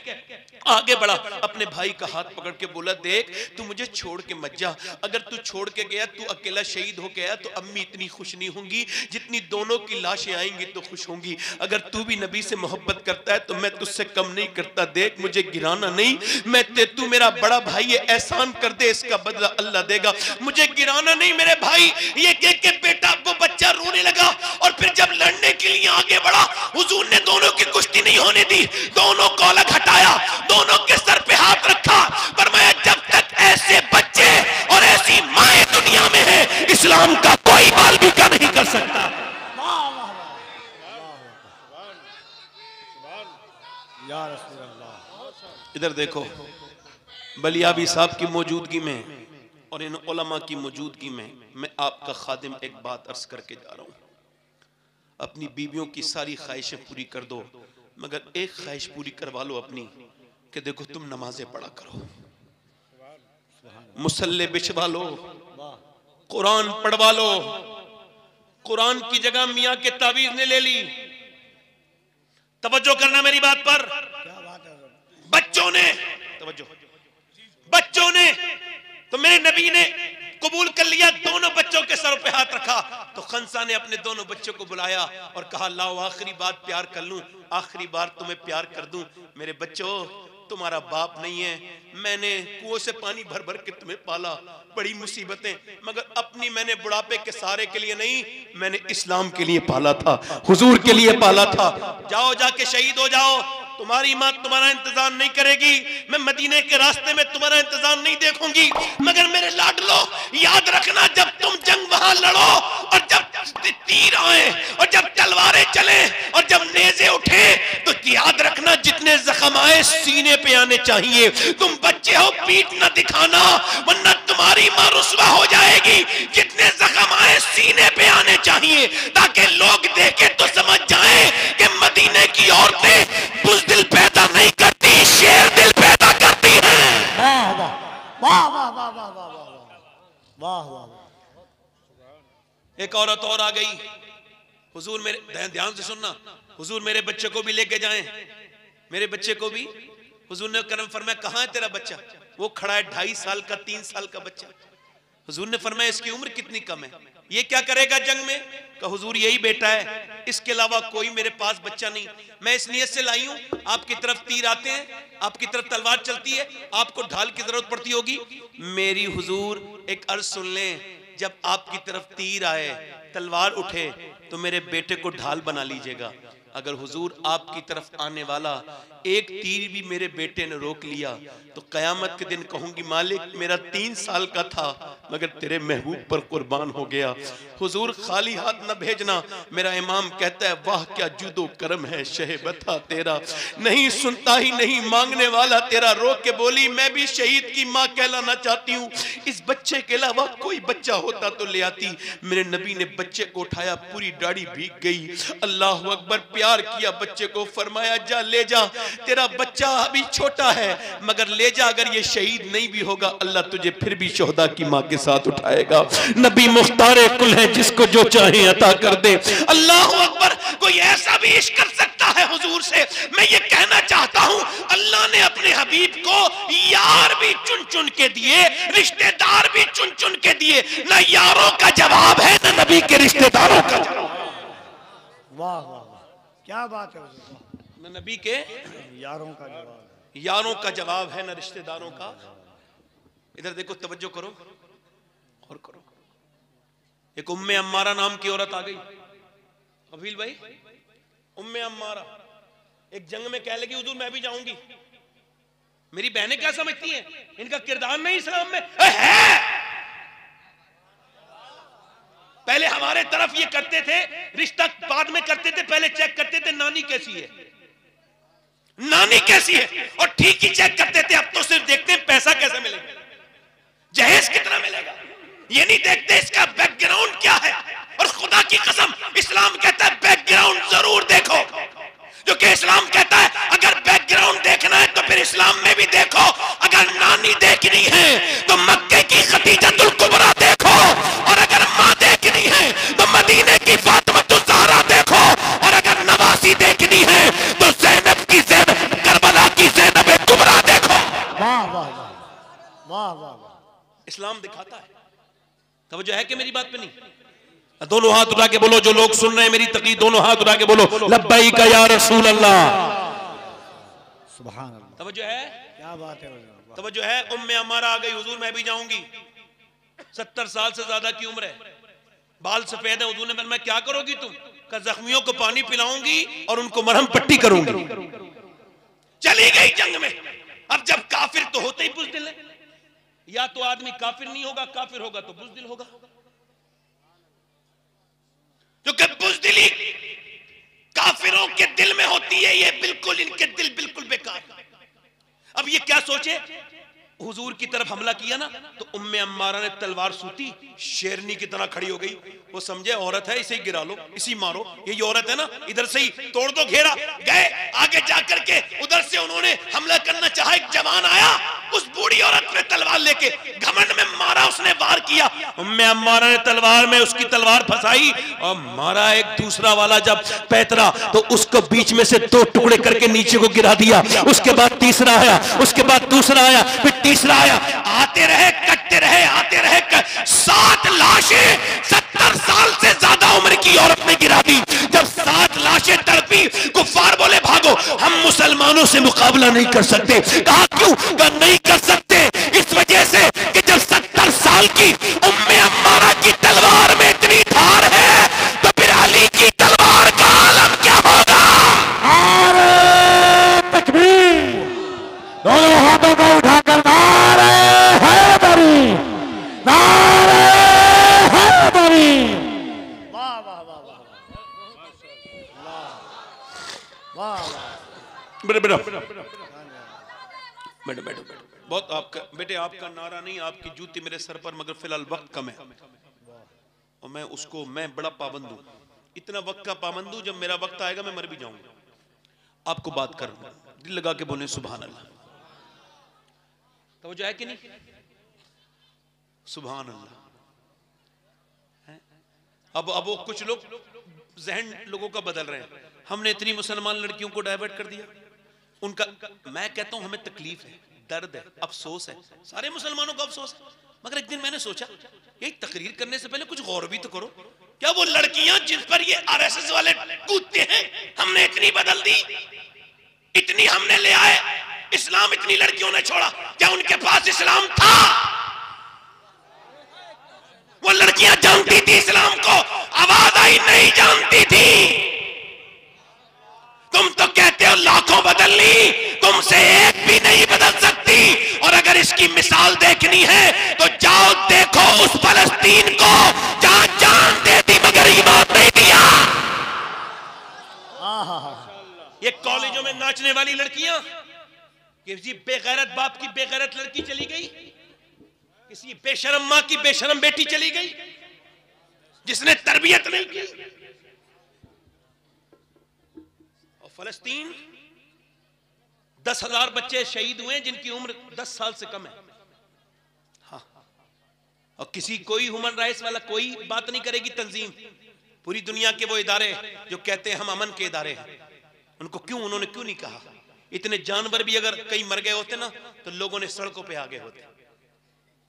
आगे बढ़ा। अपने भाई का हाथ पकड़ के बोला, देख, तू मुझे छोड़ के मत जा। अगर तू छोड़ के गया, तू अकेला शहीद हो गया तो अम्मी इतनी खुश नहीं होंगी। जितनी दोनों की लाशें आएँगी तो खुश होंगी। अगर तू भी नबी से मोहब्बत करता है तो मैं तुझसे कम नहीं करता। देख, मुझे गिराना नहीं। मैं तू मेरा बड़ा भाई है, एहसान कर दे, इसका बदला अल्लाह देगा। मुझे गिराना नहीं मेरे भाई। ये कह के बेटा वो बच्चा रोने लगा और फिर जब लड़ने के लिए आगे बढ़ा हुजूर ने दोनों की कुश्ती नहीं होने दी। दोनों को अलग हटाया दोनों के सर पे हाथ रखा। पर मैं जब तक ऐसे बच्चे और ऐसी माए दुनिया में है इस्लाम का कोई बाल भी का नहीं कर सकता। इधर देखो बलियाबी साहब की मौजूदगी में और इन उलमा की मौजूदगी में मैं आपका खादिम एक बात अर्ज़ करके जा रहा हूँ। अपनी बीवियों की सारी ख्वाहिशें पूरी कर दो, मगर एक ख्वाहिश पूरी करवा लो अपनी, कि देखो तुम नमाजें पढ़ा करो। मुसल्ले बिछवा लो, कुरान पढ़वा लो, कुरान की जगह मियाँ के तावीज ने ले ली। तवज्जो करना मेरी बात पर। बच्चों ने, तवज्जो। बच्चों ने तो मेरे नबी ने कबूल कर लिया, दोनों बच्चों के सरों पे हाथ रखा। तो खंसा ने अपने दोनों बच्चों को बुलाया और कहा, लाओ, आखिरी बात प्यार कर लूँ, आखिरी बार तुम्हें प्यार कर दूँ। मेरे बच्चों, तुम्हारा बाप नहीं है। मैंने कुओं से पानी भर भर के तुम्हें पाला, बड़ी मुसीबतें, मगर अपनी मैंने बुढ़ापे के सारे के लिए नहीं, मैंने इस्लाम के लिए पाला था, हुजूर के लिए पाला था। जाओ, जाके शहीद हो जाओ तुम्हारी माँ तुम्हारा इंतज़ार नहीं करेगी। मैं मदीने के रास्ते में तुम्हारा इंतज़ार नहीं देखूँगी। मगर मेरे लाडलो, याद रखना, जब तुम जंग वहाँ लड़ो और जब तीर आए और जब तलवारें चले और जब नेजे उठे तो याद रखना, जितने जख्म आए सीने पे आने चाहिए। तुम बच्चे हो, पीठ न दिखाना, वरना तुम्हारी माँ रुसवा हो जाएगी। जितने जख्म आए सीने पे आने चाहिए, ताकि लोग देखे तो समझ जाए कि मदीने की औरतें दिल पैदा नहीं करती शेर दिल पैदा करती है। एक औरत और आ गई। हुजूर मेरे ध्यान से सुनना। हुजूर मेरे बच्चे को भी लेके जाएँ। मेरे बच्चे को भी। हुजूर ने करम फरमाया कहा है तेरा बच्चा? वो खड़ा है ढाई साल का तीन साल का बच्चा। हुजूर ने फरमाया, इसकी उम्र कितनी कम है? ये क्या करेगा जंग में? का हुजूर, यही बेटा है। इसके अलावा कोई मेरे पास बच्चा नहीं। मैं इस नियत से लाई हूँ। आपकी तरफ़ तीर आते हैं, आपकी तरफ़ तलवार चलती है, आपको ढाल की ज़रूरत पड़ती होगी। मेरी हुजूर, एक अर्ज़ सुन लें, जब आपकी तरफ़ तीर आए, तलवार उठे तो मेरे बेटे को ढाल बना लीजिएगा। अगर हुजूर आपकी तरफ़ आने वाला एक तीर भी मेरे बेटे ने रोक लिया। तो कयामत के दिन कहूँगी, मालिक, मेरा तीन साल का था, मगर तेरे महबूब पर कुर्बान हो गया। हुजूर, खाली हाथ न भेजना। मेरा इमाम कहता है, वाह, क्या जुदो करम है, शह बता तेरा। नहीं सुनता ही नहीं, मांगने वाला तेरा। रोक के बोली, मैं भी शहीद की माँ कहलाना चाहती हूँ। इस बच्चे के अलावा कोई बच्चा होता तो ले आती। मेरे नबी ने बच्चे को उठाया, पूरी दाढ़ी भीग गई। अल्लाह अकबर प्यार किया, बच्चे को फरमाया, जा, ले जा। तेरा बच्चा अभी छोटा है, मगर ले जा अगर ये शहीद नहीं भी होगा, अल्लाह तुझे फिर भी शोहदा की माँ के साथ उठाएगा। नबी मुख्तार कुल है जिसको जो चाहे अता कर दे। अल्लाह अकबर, कोई ऐसा भी इश्क कर सकता है हुजूर से? मैं ये कहना चाहता हूँ, अल्लाह ने अपने हबीब को यार भी चुन चुन के दिए, रिश्तेदार भी चुन चुन के दिए। ना यारों का जवाब है, ना नबी के रिश्तेदारों का जवाब वाह वाह वाह। क्या बात है। ना नबी के यारों का जवाब। यारों का जवाब है ना रिश्तेदारों का। इधर देखो तवज्जो करो। और करो। एक उम्मे अम्मारा नाम की औरत आ गई। कबील भाई उम्मे अम्मारा। एक जंग में कह लगी हुजूर मैं भी जाऊँगी। मेरी बहनें क्या समझती हैं? इनका किरदार नहीं इस्लाम में। है। पहले हमारे तरफ़ ये करते थे रिश्ता बाद में करते थे पहले चेक करते थे नानी कैसी है? नानी कैसी है? और ठीक ही चेक करते थे अब तो सिर्फ़ देखते हैं पैसा कैसे मिलेगा। जहेज कितना मिलेगा? ये नहीं देखते इसका बैकग्राउंड क्या है? और खुदा की कसम, इस्लाम कहता है बैकग्राउंड ज़रूर देखो। जो कि इस्लाम कहता है, अगर बैकग्राउंड देखना है तो फिर इस्लाम में भी देखो। अगर नानी देखनी है तो मक्के की खतीजतुल कुबरा देखो। और अगर माँ देखनी है तो मदीने की फातिमतुल देखो। और अगर नवासी देखनी है तो जैनब की जैनब की जैनब कुबरा देखो। वाह वाह वाह वाह वाह वाह इस्लाम दिखाता है। तवज्जो है कि मेरी बात पे नहीं? दोनों हाथ उठा के बोलो जो लोग सुन रहे हैं मेरी तकलीफ़ दोनों हाथ उठा के बोलो लब्बाई का या रसूल अल्लाह सुभान अल्लाह तवज्जो है? क्या बात है तवज्जो है? उम्मे हमारा आ गई हुजूर मैं भी जाऊँगी। सत्तर साल से ज़्यादा की उम्र है। बाल सफ़ेद है हुजूर ने मैं क्या करोगी तुम? का जख्मियों को पानी पिलाऊँगी और उनको मरहम पट्टी करूँगी। चली गई जंग में। अब जब काफिर तो होते ही बुजदिल है। या तो आदमी काफिर नहीं होगा, काफिर होगा तो बुजदिल होगा। क्योंकि बुजदिली काफिरों के दिल में होती है, ये बिल्कुल इनके दिल बिल्कुल बेकार। अब ये क्या सोचे? हुजूर की तरफ़ हमला किया ना तो उम्मे अम्मारा ने तलवार सूती, शेरनी की तरह खड़ी हो गई। वो समझे, औरत है, इसे गिरा लो, इसी मारो। ये औरत है ना, इधर से ही तोड़ दो घेरा। गए, आगे जाकर के उधर से उन्होंने हमला करना चाहा, एक जवान आया, उस बूढ़ी औरत ने तलवार लेके घमंड में मारा, उसने वार किया। उम्मे अम्मारा ने तलवार में उसकी तलवार फंसाई, और मारा एक दूसरा वाला जब पैतरा तो उसको बीच में से दो टुकड़े करके नीचे को गिरा दिया। उसके बाद तीसरा आया, उसके बाद दूसरा आया, फिर तीसरा आया आते रहे, कटते रहे, आते रहे सात लाशें सत्तर साल से ज़्यादा उम्र की औरत ने गिरा दी। जब सात लाशें तड़पी, कुफार बोले, भागो, हम मुसलमानों से मुकाबला नहीं कर सकते। कहा, क्यों? कर नहीं कर सकते? इस वजह से कि जब सत्तर साल की उम्मे अम्मारा की तलवार में इतनी धार है तो फिर अली की तलवार का आलम क्या होगा तकबीर दोनों हाथों को उठाकर नारे हैदरी नारे हैदरी वाह वाह वाह वाह वाह वाह बेटा बेटा बेटा बेटा बैठो बैठो बहुत आपका बेटे आपका नारा नहीं, आपकी जूती मेरे सर पर, मगर फ़िलहाल वक्त कम है। और मैं उसको, मैं बड़ा पाबंद हूँ। इतना वक्त का पाबंद हूँ, जब मेरा वक्त आएगा, मैं मर भी जाऊँगा। आपको बात करूँगा दिल लगा के बोले सुबहान अल्लाह तो जाए कि नहीं? सुबहान अल्लाह अब अब वो कुछ लोग जहन लोगों का बदल रहे हैं। हमने इतनी मुसलमान लड़कियों को डाइवर्ट कर दिया। उनका, मैं कहता हूँ, हमें तकलीफ़ है। दर्द है, अफसोस है। सारे मुसलमानों को अफसोस है। मगर एक दिन मैंने सोचा, यही तकरीर करने से पहले कुछ गौर भी तो करो। क्या वो लड़कियाँ जिस पर ये आरएसएस वाले कूदते हैं, हमने इतनी बदल दी? इतनी हमने ले आए। इस्लाम इतनी लड़कियों ने छोड़ा, क्या उनके पास इस्लाम था? वो लड़कियाँ जानती थी इस्लाम को, आवाज़ आई, नहीं जानती थी। तुम तो कहते हो लाखों बदल ली तुमसे एक भी नहीं बदल सकती। और अगर इसकी मिसाल देखनी है तो जाओ देखो उस फलस्तीन को, जहाँ जान दे दी मगर ईमान नहीं दिया। ये कॉलेजों में नाचने वाली लड़कियाँ कि जी बेगैरत बाप की बेगैरत लड़की चली गई? किसी बेशरम माँ की बेशरम बेटी चली गई? जिसने तरबियत नहीं की? और फलस्तीन दस हज़ार बच्चे शहीद हुए जिनकी उम्र दस साल से कम है। हाँ। और किसी कोई ह्यूमन राइट्स वाला कोई बात नहीं करेगी तंजीम। पूरी दुनिया के वो इदारे जो कहते हैं, हम अमन के इदारे हैं। उनको क्यों, उन्होंने क्यों नहीं कहा? इतने जानवर भी अगर कहीं मर गए होते ना तो लोगों ने सड़कों पे गए होते।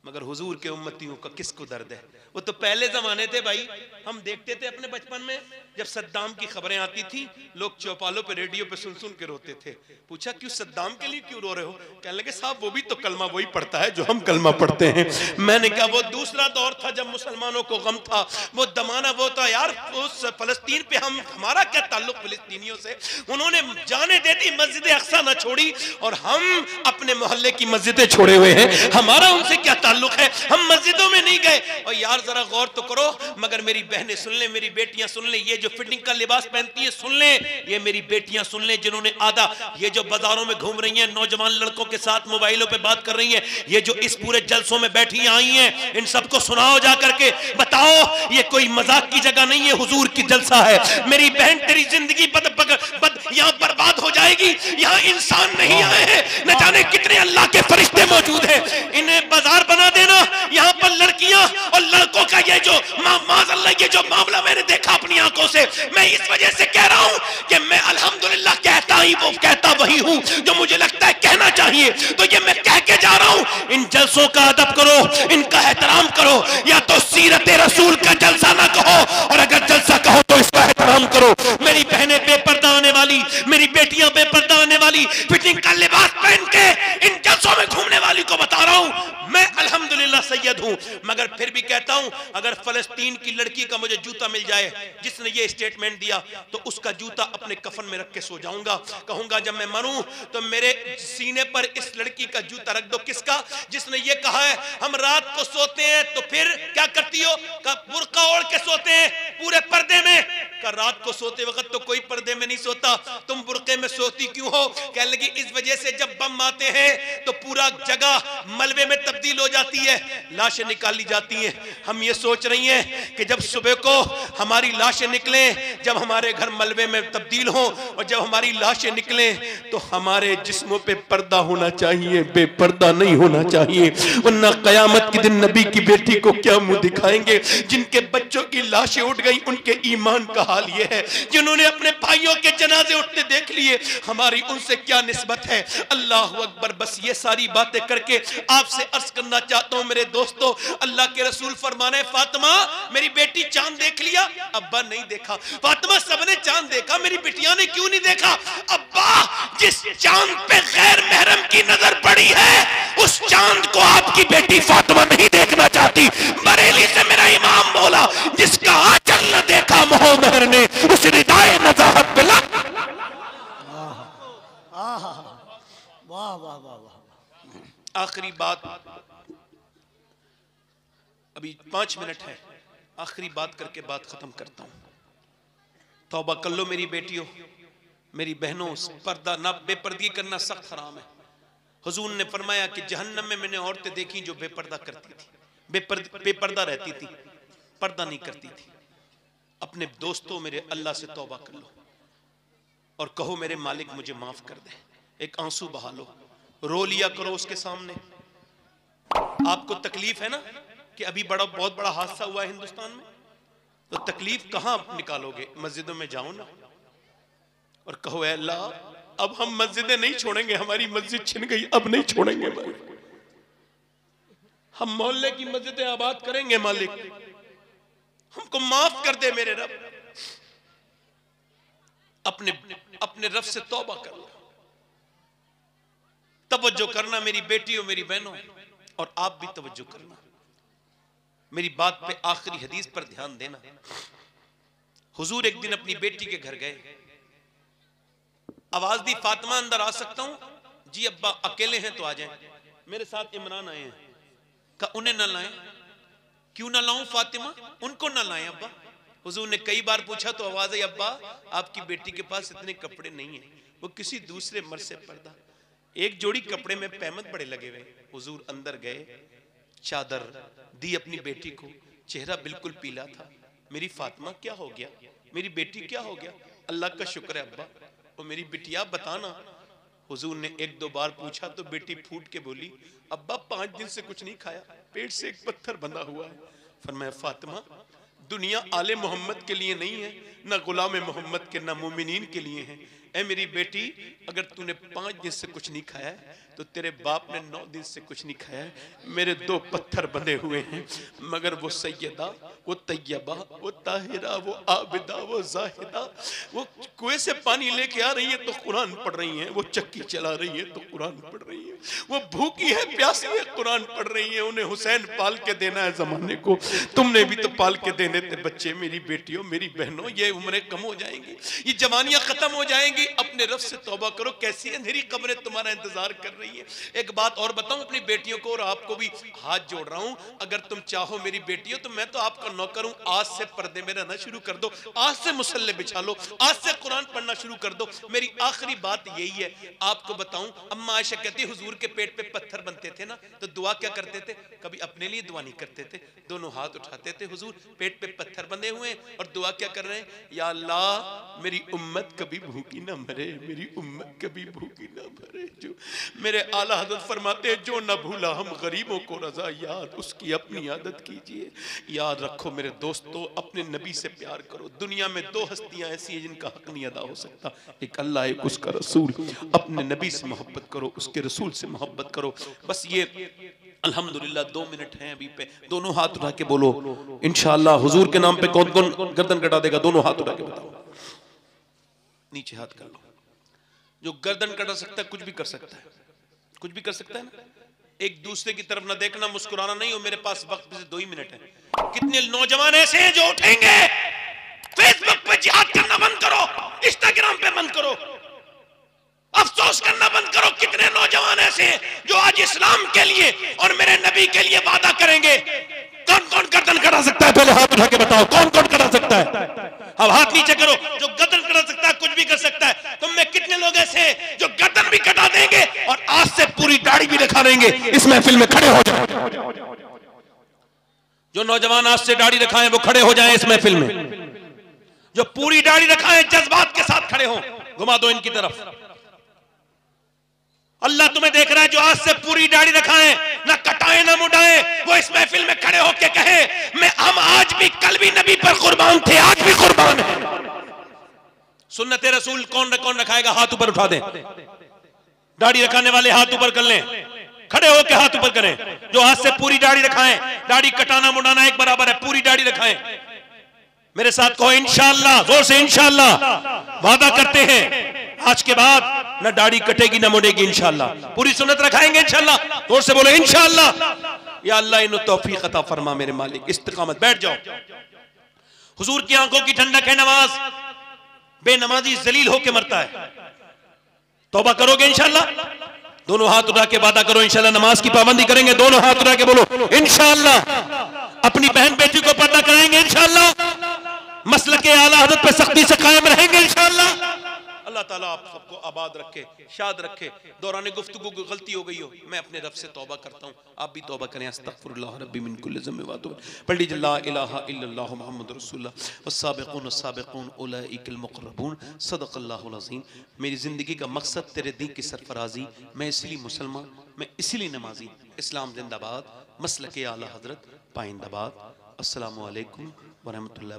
मगर हुजूर के उम्मतियों का किसको दर्द है? वो तो पहले जमाने थे भाई। हम देखते थे अपने बचपन में, जब सद्दाम की खबरें आती थी, लोग चौपालों पे, रेडियो पे सुन सुन के रोते थे। पूछा, क्यों सद्दाम के लिए क्यों रो रहे हो? कहने लगे, साहब, वो भी तो कलमा वही पढ़ता है जो हम कलमा पढ़ते हैं। मैंने कहा, वो दूसरा दौर था जब मुसलमानों को गम था। वो दमाना, वो था यार, उस फलस्तीन पे हम, हमारा क्या ताल्लुक फिलिस्तीनियों से? उन्होंने जाने दे दी, मस्जिद अक्सा ना छोड़ी, और हम अपने मोहल्ले की मस्जिदें छोड़े हुए हैं। हमारा उनसे क्या ताल्लुक है। हम मस्जिदों में नहीं गए। और यार जरा गौर तो करो मगर मेरी बहनें सुन ले मेरी बेटियाँ सुन ले ये जो फिटिंग का लिबास पहनती है सुन ले ये मेरी बेटियाँ सुन ले जिन्होंने आधा ये जो बाजारों में घूम रही हैं नौजवान लड़कों के साथ मोबाइलों पर बात कर रही हैं ये जो इस पूरे जलसों में बैठी आई हैं इन सबको सुनाओ जा करके बताओ ये कोई मज़ाक की जगह नहीं है हुजूर की जलसा है। मेरी बहन तेरी ज़िंदगी बद, बद, बद यहाँ बर्बाद हो जाएगी यहाँ इंसान नहीं आए हैं। न जाने कितने अल्लाह के फरिश्ते मौजूद हैं। इन्हें बाज़ार बना देना। यहाँ पर लड़कियाँ और लड़कों का ये जो मा- माज़अल्लाह ये जो मामला मैंने देखा अपनी आँखों से मैं इस वजह से कह रहा हूँ कि मैं अल्हम्दुलिल्लाह कहता ही वो कहता वही हूँ जो मुझे लगता है कहना चाहिए। तो ये मैं कह के जा रहा हूँ इन जलसों का अदब करो इनका एहतराम करो या तो सीरत रसूल का जलसा ना कहो। और अगर जलसा कहो तो इसका एहतराम करो। मेरी बहनें बेपर्दा आने वाली, मेरी बेटियाँ बेपर्दा आने वाली, फिटिंग का लिबास पहन के इन जलसों में घूमने वाली को बता रहा हूँ, मैं अल्हम्दुलिल्लाह सैयद हूँ। मगर फिर भी कहता हूँ, अगर फलस्तीन की लड़की का मुझे जूता मिल जाए, जिसने ये स्टेटमेंट दिया तो उसका जूता अपने कफन में रख के सो जाऊँगा। कहूँगा, जब मैं मरूं तो मेरे सीने पर इस लड़की का जूता रख दो। किसका? जिसने ये कहा है, हम रात को सोते हैं तो फिर क्या करती हो? का बुरका ओढ़ के सोते हैं, पूरे पर्दे में। का रात को सोते वक्त तो कोई पर्दे में नहीं सोता। तुम बुरके में सोती क्यों हो? कहने लगी, इस वजह से जब बम आते हैं तो पूरा जगह मलबे में तब्दील हो जाती है। लाशें निकाली जाती हैं। हम ये सोच रही हैं कि जब सुबह को हमारी लाशें निकलें, जब हमारे घर मलबे में तब्दील हो और जब हमारी लाशें निकलें तो हमारे जिस्मों पे पर्दा होना चाहिए, बेपर्दा नहीं होना चाहिए। वरना कयामत के दिन नबी की बेटी को क्या मुँह दिखाएँगे? जिनके बच्चों की लाशें उठ गई, उनके ईमान का हाल ये है। जिन्होंने अपने भाइयों के जनाजे उठते देख लिए, हमारी उनसे क्या निस्बत है? अल्लाह अकबर, बस ये सारी बातें करके आपसे अर्ज़ करना चाहता हूँ, मेरे दोस्तों, अल्लाह के रसूल फरमाने, फातिमा, मेरी बेटी चाँद देख लिया? अब्बा नहीं देखा। फातिमा, सबने चाँद देखा, मेरी बिटिया ने क्यों नहीं देखा? अब्बा, जिस चाँद पे गैर महरम की नज़र पड़ी है, उस चाँद को आपकी बेटी फातिमा नहीं देखना चाहती। बरेली से मेरा इमाम बोला, जिसका न देखा ने, उस वाह वाह वाह वाह आखिरी बात, अभी पाँच मिनट है, आखिरी बात करके बात खत्म करता हूँ। तौबा कर लो मेरी बेटियों, मेरी बहनों पर्दा ना बेपर्दगी करना सख्त हराम है। हुजूर ने फरमाया कि जहन्नम में मैंने औरतें देखी जो बेपर्दा करती थी, बेपर्द, बेपर्दा रहती थी, पर्दा नहीं करती थी। अपने दोस्तों मेरे अल्लाह से तौबा कर लो और कहो, मेरे मालिक मुझे माफ़ कर दे। एक आँसू बहा लो, रो लिया करो उसके सामने। आपको तकलीफ़ है ना कि अभी बड़ा, बहुत बड़ा हादसा हुआ है हिंदुस्तान में? तो तकलीफ़ कहाँ निकालोगे? मस्जिदों में जाओ ना और कहो "ऐ अल्लाह, अब हम मस्जिदें नहीं छोड़ेंगे, हमारी मस्जिद छिन गई, अब नहीं छोड़ेंगे। हम मोहल्ले की मस्जिदें आबाद करेंगे, मालिक। हमको माफ़ कर दे मेरे रब। अपने अपने रब से तौबा कर लो। तवज्जो करना मेरी बेटियों, मेरी बहनों, और आप भी तवज्जो करना। मेरी बात पे आखिरी हदीस पर ध्यान देना। हुजूर एक दिन अपनी बेटी के घर गए। आवाज़ दी, फातिमा, अंदर आ सकता हूँ? जी अब्बा, अकेले हैं तो आ जाएँ। मेरे साथ इमरान आए हैं। का उन्हें ना लाएँ। क्यों ना लाऊं फातिमा? उनको ना लाए, अब्बा। हुजूर ने कई बार पूछा तो आवाज़ आई, अब्बा, आपकी बेटी के पास इतने कपड़े नहीं है। वो किसी दूसरे मर्द से पर्दा एक जोड़ी कपड़े में पैमत बड़े लगे हुए। हुजूर अंदर गए, चादर दी अपनी बेटी को। चेहरा बिल्कुल पीला था। मेरी फातिमा क्या हो गया? मेरी बेटी क्या हो गया? अल्लाह का शुक्र है, अब्बा। और मेरी बिटिया बताना हुजूर ने एक दो बार पूछा तो बेटी फूट के बोली, अब्बा, पाँच दिन से कुछ नहीं खाया। पेट से एक पत्थर बंधा हुआ है। फरमाया, फातिमा, दुनिया आले मोहम्मद के लिए नहीं है, ना गुलाम मोहम्मद के, ना मोमिन के लिए है। ए मेरी बेटी, अगर तूने पाँच दिन से कुछ नहीं खाया है तो तेरे बाप ने नौ दिन से कुछ नहीं खाया है। मेरे दो पत्थर बने हुए हैं, मगर वो सैयदा, वो तैयबा, वो ताहिरा, वो आबिदा, वो जाहिदा, वो कुएँ से पानी लेके आ रही है तो कुरान पढ़ रही है, वो चक्की चला रही है तो कुरान पढ़ रही है, वो भूखी है, प्यासी है, कुरान पढ़ रही है, उन्हें हुसैन पाल के देना है जमाने को। तुमने भी तो पाल के देने थे बच्चे, मेरी बेटियों, मेरी बहनों, ये उम्रें कम हो जाएँगी, ये जवानियाँ खत्म हो जाएँगी। अपने रफ से तोबा करो। कैसी अंधेरी कब्रें तुम्हारा इंतज़ार कर रही है? एक बात और बताऊँ अपनी बेटियों को और आपको भी हाथ जोड़ रहा हूँ। अगर तुम चाहो मेरी बेटियों तो मैं तो आपका नौकर हूँ। आज से पर्दे में रहना शुरू कर दो। आज से मुसल्ले बिछा लो। आज से कुरान पढ़ना शुरू कर दो। मेरी आखिरी बात यही है। आपको बताऊँ, अम्मा आयशा कहती, हुजूर के पेट पे पत्थर बनते थे ना तो दुआ क्या करते थे? कभी अपने लिए दुआ नहीं करते थे। दोनों हाथ उठाते थे। हुजूर, पेट पे पत्थर बंधे हुए और दुआ क्या कर रहे हैं? या अल्लाह, मेरी उम्मत कभी भूखी ना मरे, मेरी उम्मत कभी भूखी ना मरे, जो मेरे आला हज़रत फरमाते जो न भूला, हम गरीबों को रजा याद, उसकी अपनी आदत कीजिए। याद रखो मेरे दोस्तों, अपने नबी से प्यार करो। दुनिया में दो हस्तियाँ ऐसी हैं जिनका हक नहीं अदा हो सकता। एक अल्लाह, एक उसका रसूल। अपने नबी से मोहब्बत करो, उसके रसूल से मोहब्बत करो। बस ये, अल्हम्दुलिल्लाह, दो मिनट हैं अभी पे। दोनों हाथ उठा के बोलो। इंशाल्लाह हुजूर के नाम पे कौन कौन गर्दन कटा देगा? दोनों हाथ उठा के बताओ। नीचे हाथ कर लो। जो गर्दन कटा सकता है, कुछ भी कर सकता है। कुछ भी कर सकता है ना? एक दूसरे की तरफ़ ना देखना, मुस्कुराना नहीं हो मेरे पास वक्त से दो ही मिनट है। कितने नौजवान ऐसे हैं जो उठेंगे? फेसबुक पे जिहाद करना बंद करो इंस्टाग्राम पे बंद करो। अफसोस करना बंद करो, कितने नौजवान ऐसे हैं जो आज इस्लाम के लिए और मेरे नबी के लिए वादा करेंगे। कौन कौन गर्दन कटा सकता है? पहले हाथ उठा के बताओ कौन कौन कटा सकता है? अब हाथ नीचे करो, जो गर्दन कटा सकता है, कुछ भी कर सकता है। तुम में कितने लोग ऐसे हैं जो गर्दन भी कटा देंगे और आज से पूरी दाढ़ी भी दिखा देंगे। इस महफिल में खड़े हो जाओ। जो नौजवान आज से दाढ़ी रखाएँ वो खड़े हो जाएँ इस महफिल में। जो पूरी दाढ़ी रखाएँ जज्बात के साथ खड़े हो। घुमा दो इनकी तरफ़। अल्लाह तुम्हें देख रहा है, जो आज से पूरी दाढ़ी रखाएँ ना ना मुड़ाएँ वो इस महफिल में खड़े होके कहे, मैं, हम आज भी कल भी नबी पर कुर्बान थे, आज भी कुर्बान है। सुन्नत रसूल कौन कौन रखाएगा? हाथ ऊपर उठा दें। दाढ़ी रखाने वाले हाथ ऊपर कर लें। खड़े होके हाथ ऊपर करें। जो हाथ से पूरी दाढ़ी रखाएँ, दाढ़ी कटाना मुड़ाना एक बराबर है, पूरी दाढ़ी रखाएँ। मेरे साथ कहो, इंशाल्लाह, ज़ोर से, इंशाल्लाह। वादा करते हैं। आज के बाद न दाढ़ी कटेगी, न मुड़ेगी, इंशाल्लाह। पूरी सुन्नत रखाएँगे, इंशाल्लाह। ज़ोर से बोलो, इंशाल्लाह। या अल्लाह इन तौफीक अता फरमा मेरे मालिक, इस्तिकामत। बैठ जाओ। हुजूर की आँखों की ठंडक है नमाज़। बेनमाजी जलील होके मरता है। तौबा करोगे, इंशाल्लाह? दोनों हाथ उठा के वादा करो, इंशाल्लाह, नमाज़ की पाबंदी करेंगे। दोनों हाथ उठा के बोलो, इंशाल्लाह। अपनी बहन बेटी को पर्दा कराएँगे, इंशाल्लाह। मसल के आला हज़रत पे सख्ती से कायम रहेंगे, इंशाल्लाह। अल्लाह ताला आप सबको आबाद रखे, शाद रखे। दौरान गुफ्तगू की गलती हो गई हो, मैं अपने रब से तौबा करता हूँ। आप भी तौबा करें। अतूब पढ़ लीजिए, ला इलाहा रसूलुल्लाह। वस्साबिकून अस्साबिकून उलाइकल मुक़र्रबून। अज़ीम। मेरी ज़िंदगी का मकसद तेरे दी की सरफराजी। मैं इसलिए मुसलमान, मैं इसलिए नमाजी। इस्लाम जिंदाबाद। मसल के आला हज़रत, पाइंदाबाद। अस्सलाम वालेकुम वरहमतुल्लाह